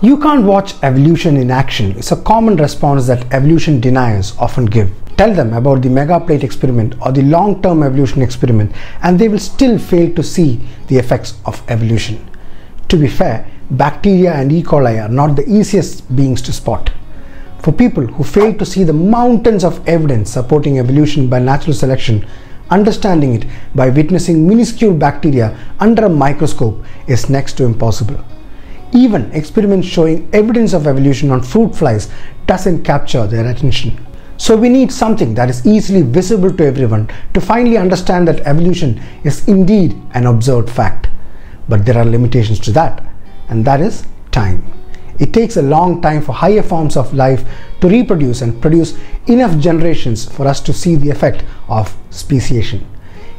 You can't watch evolution in action. It's a common response that evolution deniers often give. Tell them about the megaplate experiment or the long term evolution experiment, and they will still fail to see the effects of evolution. To be fair, bacteria and E. coli are not the easiest beings to spot. For people who fail to see the mountains of evidence supporting evolution by natural selection, understanding it by witnessing minuscule bacteria under a microscope is next to impossible. Even experiments showing evidence of evolution on fruit flies doesn't capture their attention. So we need something that is easily visible to everyone to finally understand that evolution is indeed an observed fact. But there are limitations to that, and that is time. It takes a long time for higher forms of life to reproduce and produce enough generations for us to see the effect of speciation.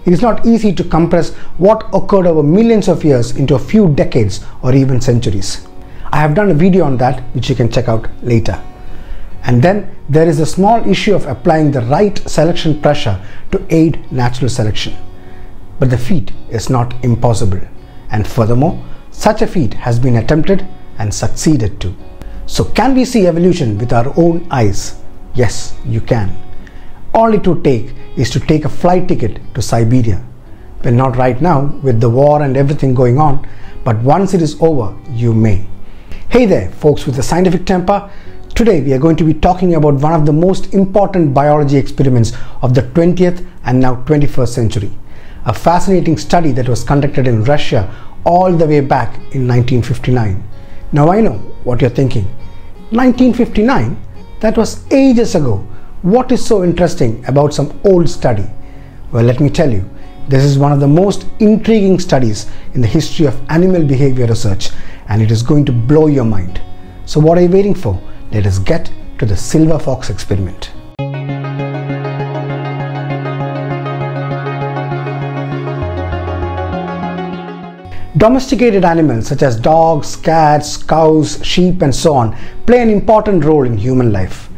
It is not easy to compress what occurred over millions of years into a few decades or even centuries. I have done a video on that which you can check out later. And then there is a small issue of applying the right selection pressure to aid natural selection. But the feat is not impossible. And furthermore, such a feat has been attempted and succeeded to. So, can we see evolution with our own eyes? Yes, you can. All it would take is to take a flight ticket to Siberia. Well, not right now with the war and everything going on, but once it is over, you may. Hey there, folks with a scientific temper. Today we are going to be talking about one of the most important biology experiments of the 20th and now 21st century. A fascinating study that was conducted in Russia all the way back in 1959. Now I know what you're thinking. 1959? That was ages ago. What is so interesting about some old study? Well, let me tell you, this is one of the most intriguing studies in the history of animal behavior research and it is going to blow your mind. So, what are you waiting for? Let us get to the silver fox experiment. Domesticated animals such as dogs, cats, cows, sheep, and so on play an important role in human life.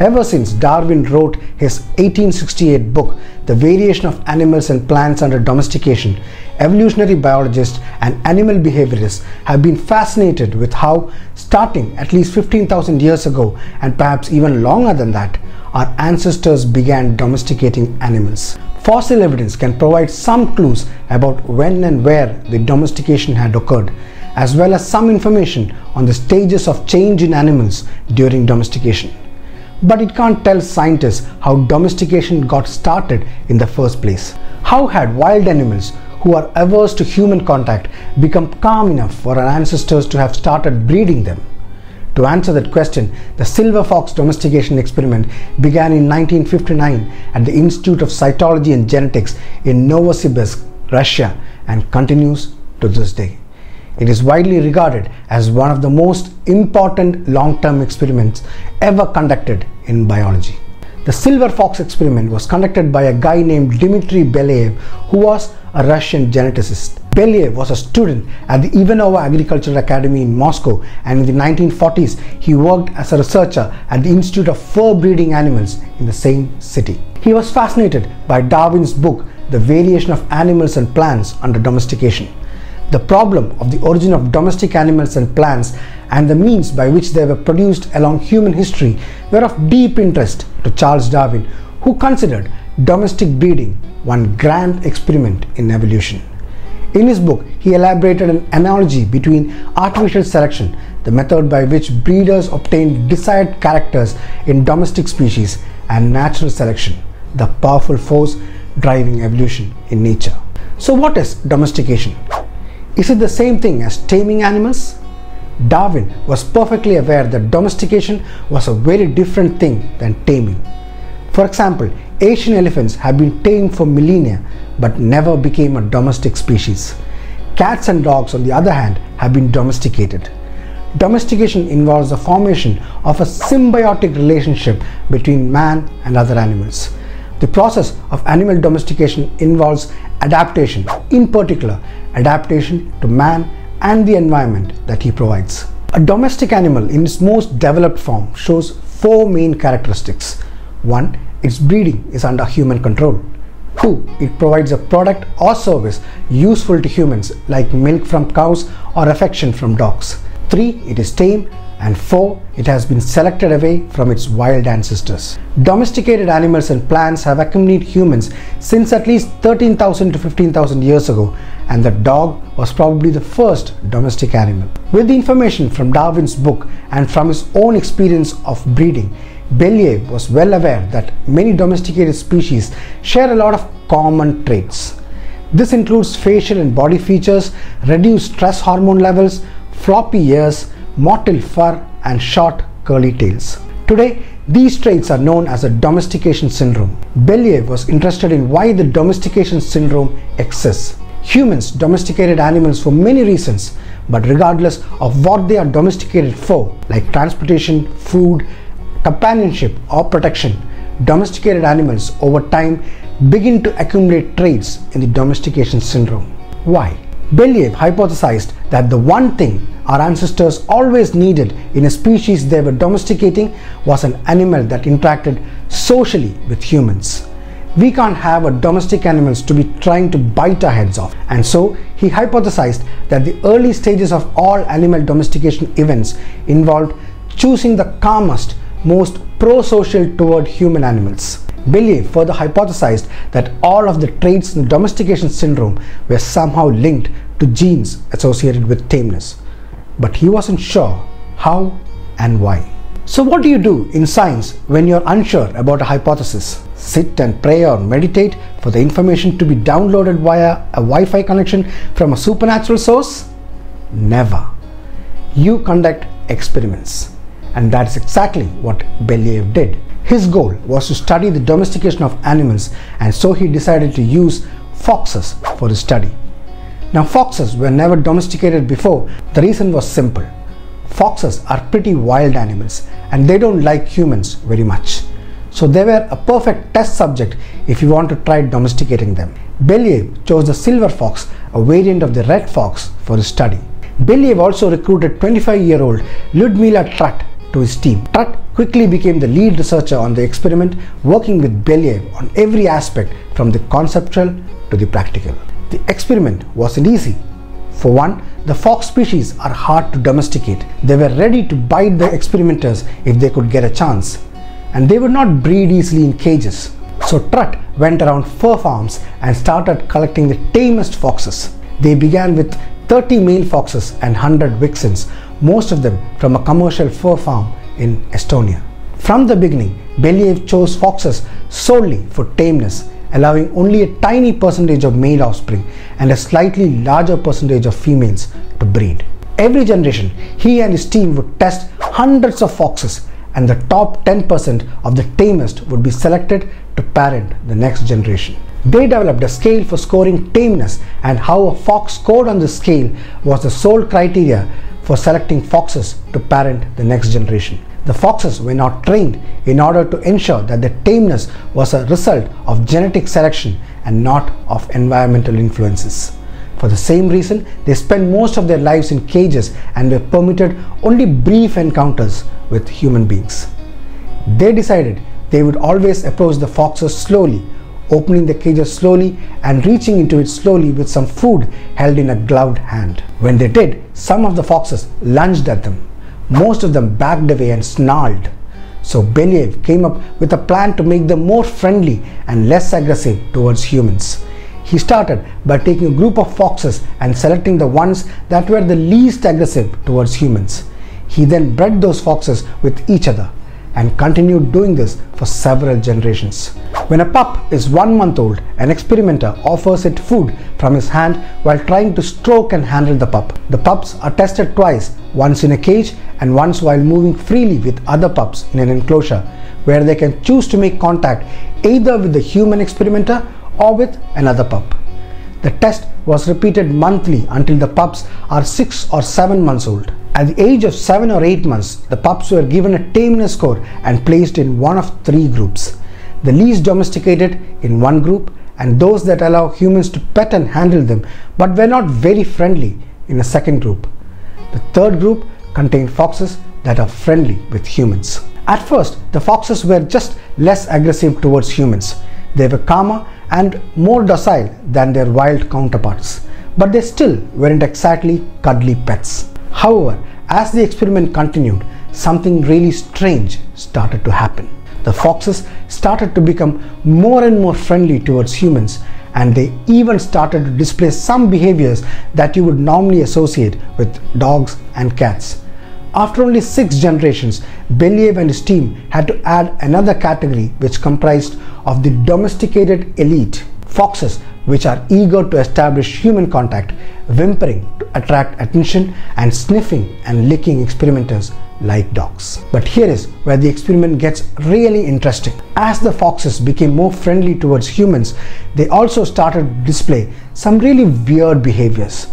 Ever since Darwin wrote his 1868 book, The Variation of Animals and Plants Under Domestication, evolutionary biologists and animal behaviorists have been fascinated with how, starting at least 15,000 years ago and perhaps even longer than that, our ancestors began domesticating animals. Fossil evidence can provide some clues about when and where the domestication had occurred, as well as some information on the stages of change in animals during domestication. But it can't tell scientists how domestication got started in the first place. How had wild animals who are averse to human contact become calm enough for our ancestors to have started breeding them? To answer that question, the silver fox domestication experiment began in 1959 at the Institute of Cytology and Genetics in Novosibirsk, Russia, and continues to this day. It is widely regarded as one of the most important long term experiments ever conducted in biology. The silver fox experiment was conducted by a guy named Dmitry Belyaev, who was a Russian geneticist. Belyaev was a student at the Ivanovo Agricultural Academy in Moscow and in the 1940s he worked as a researcher at the Institute of Fur Breeding Animals in the same city. He was fascinated by Darwin's book The Variation of Animals and Plants Under Domestication. The problem of the origin of domestic animals and plants and the means by which they were produced along human history were of deep interest to Charles Darwin, who considered domestic breeding one grand experiment in evolution. In his book, he elaborated an analogy between artificial selection, the method by which breeders obtained desired characters in domestic species, and natural selection, the powerful force driving evolution in nature. So, what is domestication? Is it the same thing as taming animals? Darwin was perfectly aware that domestication was a very different thing than taming. For example, Asian elephants have been tamed for millennia but never became a domestic species. Cats and dogs, on the other hand, have been domesticated. Domestication involves the formation of a symbiotic relationship between man and other animals. The process of animal domestication involves adaptation, in particular, adaptation to man and the environment that he provides. A domestic animal in its most developed form shows four main characteristics. One, its breeding is under human control. 2. It provides a product or service useful to humans like milk from cows or affection from dogs. 3. It is tame. And 4. It has been selected away from its wild ancestors. Domesticated animals and plants have accompanied humans since at least 13,000 to 15,000 years ago, and the dog was probably the first domestic animal. With the information from Darwin's book and from his own experience of breeding, Belyaev was well aware that many domesticated species share a lot of common traits. This includes facial and body features, reduced stress hormone levels, floppy ears, mottled fur, and short curly tails. Today, these traits are known as a domestication syndrome. Belyaev was interested in why the domestication syndrome exists. Humans domesticated animals for many reasons, but regardless of what they are domesticated for, like transportation, food, companionship, or protection, domesticated animals over time begin to accumulate traits in the domestication syndrome. Why? Belyaev hypothesized that the one thing our ancestors always needed in a species they were domesticating was an animal that interacted socially with humans. We can't have a domestic animals to be trying to bite our heads off. And so he hypothesized that the early stages of all animal domestication events involved choosing the calmest, most pro-social toward human animals. Belyaev further hypothesized that all of the traits in the domestication syndrome were somehow linked to genes associated with tameness. But he wasn't sure how and why. So what do you do in science when you're unsure about a hypothesis? Sit and pray or meditate for the information to be downloaded via a Wi-Fi connection from a supernatural source? Never. You conduct experiments. And that's exactly what Belyaev did. His goal was to study the domestication of animals and so he decided to use foxes for his study. Now foxes were never domesticated before. The reason was simple. Foxes are pretty wild animals and they don't like humans very much. So they were a perfect test subject if you want to try domesticating them. Belyaev chose the silver fox, a variant of the red fox, for his study. Belyaev also recruited 25-year-old Lyudmila Trut to his team. Trut quickly became the lead researcher on the experiment, working with Belyaev on every aspect from the conceptual to the practical. The experiment wasn't easy. For one, the fox species are hard to domesticate. They were ready to bite the experimenters if they could get a chance. And they would not breed easily in cages. So Trut went around fur farms and started collecting the tamest foxes. They began with 30 male foxes and 100 vixens, most of them from a commercial fur farm in Estonia. From the beginning, Belyaev chose foxes solely for tameness, allowing only a tiny percentage of male offspring and a slightly larger percentage of females to breed. Every generation, he and his team would test hundreds of foxes and the top 10% of the tamest would be selected to parent the next generation. They developed a scale for scoring tameness and how a fox scored on the scale was the sole criteria for selecting foxes to parent the next generation. The foxes were not trained in order to ensure that the tameness was a result of genetic selection and not of environmental influences. For the same reason, they spent most of their lives in cages and were permitted only brief encounters with human beings. They decided they would always approach the foxes slowly opening the cages slowly and reaching into it slowly with some food held in a gloved hand. When they did, some of the foxes lunged at them. Most of them backed away and snarled. So Belyaev came up with a plan to make them more friendly and less aggressive towards humans. He started by taking a group of foxes and selecting the ones that were the least aggressive towards humans. He then bred those foxes with each other and continued doing this for several generations. When a pup is one month old, an experimenter offers it food from his hand while trying to stroke and handle the pup. The pups are tested twice, once in a cage and once while moving freely with other pups in an enclosure where they can choose to make contact either with the human experimenter or with another pup. The test was repeated monthly until the pups are 6 or 7 months old. At the age of 7 or 8 months, the pups were given a tameness score and placed in one of three groups. The least domesticated in one group and those that allow humans to pet and handle them but were not very friendly in a second group. The third group contained foxes that are friendly with humans. At first, the foxes were just less aggressive towards humans. They were calmer and more docile than their wild counterparts, but they still weren't exactly cuddly pets. However, As the experiment continued, something really strange started to happen. The foxes started to become more and more friendly towards humans and they even started to display some behaviors that you would normally associate with dogs and cats. After only six generations, Belyaev and his team had to add another category which comprised of the domesticated elite, foxes which are eager to establish human contact, whimpering to attract attention and sniffing and licking experimenters like dogs. But here is where the experiment gets really interesting. As the foxes became more friendly towards humans, they also started to display some really weird behaviors.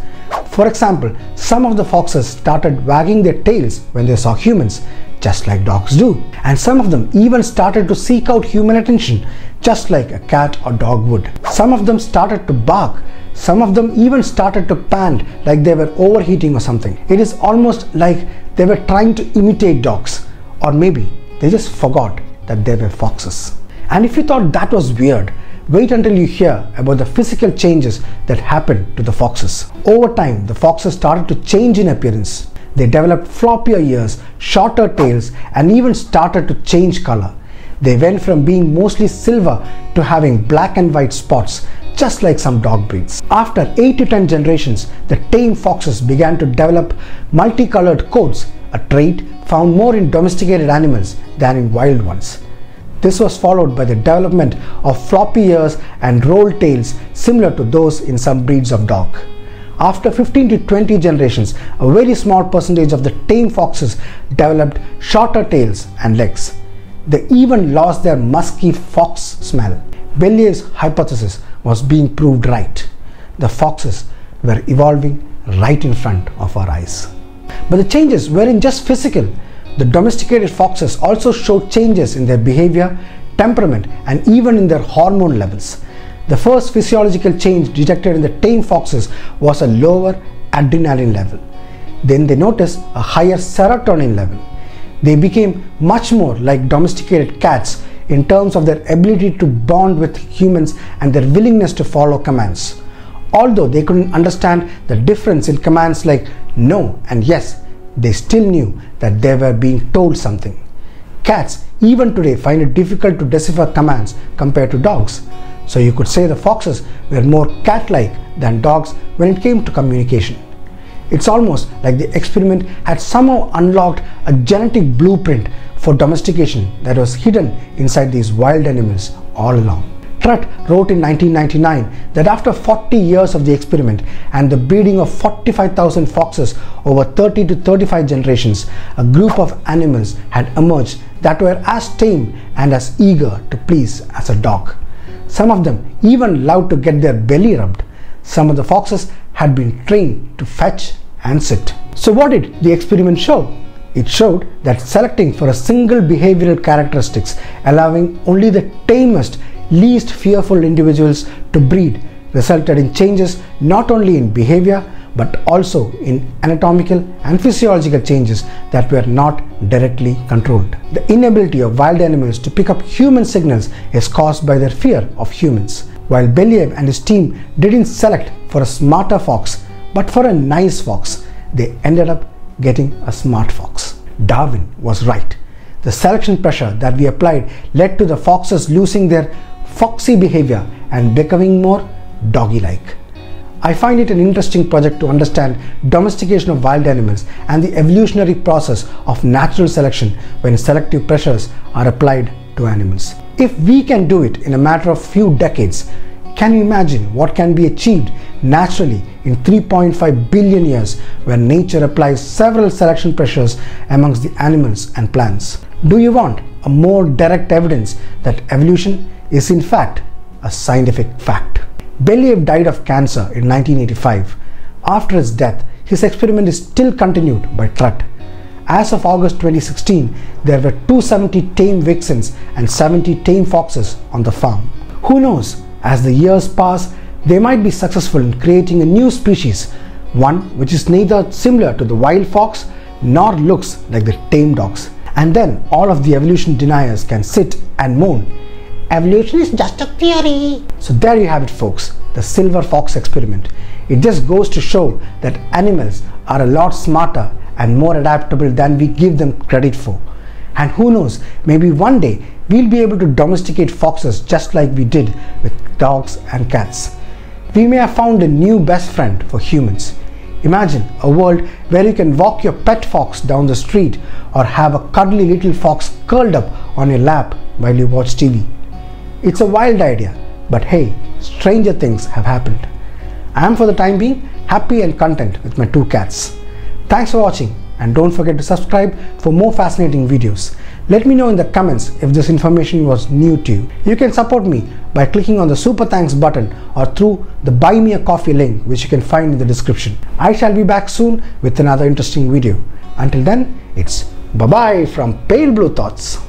For example, some of the foxes started wagging their tails when they saw humans, just like dogs do. And some of them even started to seek out human attention, just like a cat or dog would. Some of them started to bark some of them even started to pant like they were overheating or something. It is almost like they were trying to imitate dogs, or maybe they just forgot that they were foxes. And if you thought that was weird, wait until you hear about the physical changes that happened to the foxes. Over time, the foxes started to change in appearance. They developed floppier ears, shorter tails, and even started to change color. They went from being mostly silver to having black and white spots just like some dog breeds. After 8 to 10 generations, the tame foxes began to develop multicolored coats, a trait found more in domesticated animals than in wild ones. This was followed by the development of floppy ears and rolled tails similar to those in some breeds of dog. After 15 to 20 generations, a very small percentage of the tame foxes developed shorter tails and legs. They even lost their musky fox smell. Belyaev's hypothesis was being proved right. The foxes were evolving right in front of our eyes. But the changes weren't just physical. The domesticated foxes also showed changes in their behavior, temperament, and even in their hormone levels. The first physiological change detected in the tame foxes was a lower adrenaline level. Then they noticed a higher serotonin level. They became much more like domesticated cats in terms of their ability to bond with humans and their willingness to follow commands. Although they couldn't understand the difference in commands like no and yes, they still knew that they were being told something. Cats, even today, find it difficult to decipher commands compared to dogs. So you could say the foxes were more cat like than dogs when it came to communication. It's almost like the experiment had somehow unlocked a genetic blueprint for domestication that was hidden inside these wild animals all along. Trut wrote in 1999 that after 40 years of the experiment and the breeding of 45,000 foxes over 30 to 35 generations, a group of animals had emerged that were as tame and as eager to please as a dog. Some of them even loved to get their belly rubbed. Some of the foxes had been trained to fetch and sit. So what did the experiment show? It showed that selecting for a single behavioral characteristics, allowing only the tamest, least fearful individuals to breed, resulted in changes not only in behavior but also in anatomical and physiological changes that were not directly controlled. The inability of wild animals to pick up human signals is caused by their fear of humans. While Belyaev and his team didn't select for a smarter fox but for a nice fox, they ended up getting a smart fox. Darwin was right. The selection pressure that we applied led to the foxes losing their foxy behavior and becoming more doggy like. I find it an interesting project to understand domestication of wild animals and the evolutionary process of natural selection when selective pressures are applied to animals. If we can do it in a matter of few decades, can you imagine what can be achieved naturally in 3.5 billion years when nature applies several selection pressures amongst the animals and plants? Do you want a more direct evidence that evolution is in fact a scientific fact? Belyaev died of cancer in 1985. After his death, his experiment is still continued by Trut. As of August 2016, there were 270 tame vixens and 70 tame foxes on the farm. Who knows, as the years pass, they might be successful in creating a new species, one which is neither similar to the wild fox nor looks like the tame dogs. And then all of the evolution deniers can sit and moan, evolution is just a theory. So there you have it folks, the silver fox experiment. It just goes to show that animals are a lot smarter and more adaptable than we give them credit for. And who knows, maybe one day we'll be able to domesticate foxes just like we did with dogs and cats. We may have found a new best friend for humans. Imagine a world where you can walk your pet fox down the street or have a cuddly little fox curled up on your lap while you watch TV. It's a wild idea, but hey, stranger things have happened. I am for the time being happy and content with my two cats. Thanks for watching and don't forget to subscribe for more fascinating videos. Let me know in the comments if this information was new to you. You can support me by clicking on the super thanks button or through the buy me a coffee link which you can find in the description. I shall be back soon with another interesting video. Until then, it's bye bye from Pale Blue Thoughts.